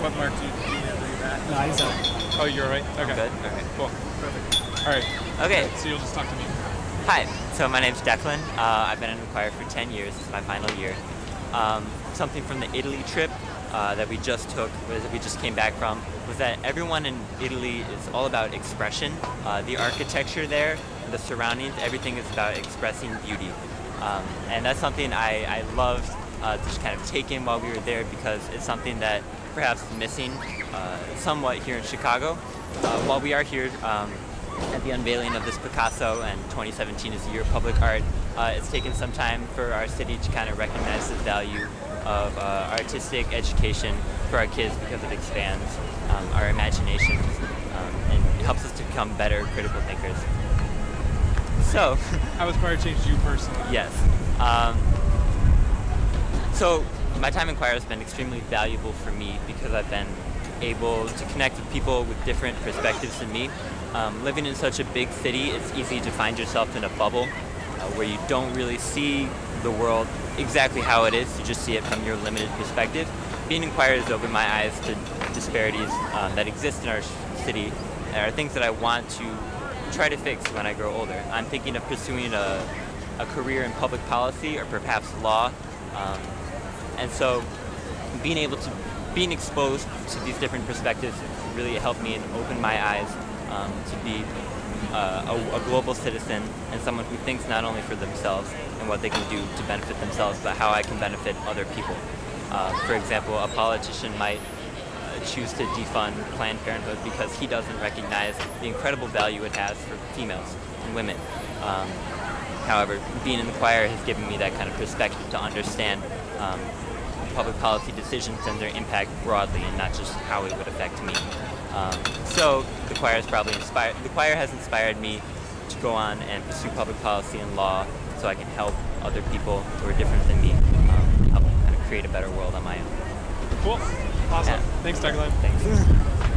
What mark do you, do you leave at? No, he's up. Oh, you're right. Okay. Good. Okay. Cool. Perfect. All right. Okay. So you'll just talk to me. Hi. So my name's Declan. Uh, I've been in Enquire for 10 years. It's my final year. Um, something from the Italy trip uh, that we just took, that we just came back from, was that everyone in Italy is all about expression. Uh, the architecture there, the surroundings, everything is about expressing beauty. Um, and that's something I, I loved uh, to just kind of take in while we were there because it's something that perhaps is missing uh, somewhat here in Chicago. Uh, while we are here um, at the unveiling of this Picasso and 2017 is the year of public art, uh, it's taken some time for our city to kind of recognize the value of uh, artistic education for our kids because it expands um, our imaginations um, and helps us to become better critical thinkers. So, How has choir changed you personally? yes. Um, so, my time in choir has been extremely valuable for me because I've been able to connect with people with different perspectives than me. Um, living in such a big city, it's easy to find yourself in a bubble uh, where you don't really see the world exactly how it is. You just see it from your limited perspective. Being in choir has opened my eyes to disparities um, that exist in our city and are things that I want to try to fix when I grow older. I'm thinking of pursuing a, a career in public policy or perhaps law. Um, and so being able to, being exposed to these different perspectives really helped me and opened my eyes um, to be uh, a, a, global citizen and someone who thinks not only for themselves and what they can do to benefit themselves, but how I can benefit other people. Uh, for example, a politician might uh, choose to defund Planned Parenthood because he doesn't recognize the incredible value it has for females and women. Um, however, being in the choir has given me that kind of perspective to understand um, public policy decisions and their impact broadly and not just how it would affect me. Um, so the choir has probably inspired, the choir has inspired me to go on and pursue public policy and law so I can help other people who are different than me um, help kind of create a better world on my own. Cool. Awesome. Yeah. Thanks, Declan. Thanks.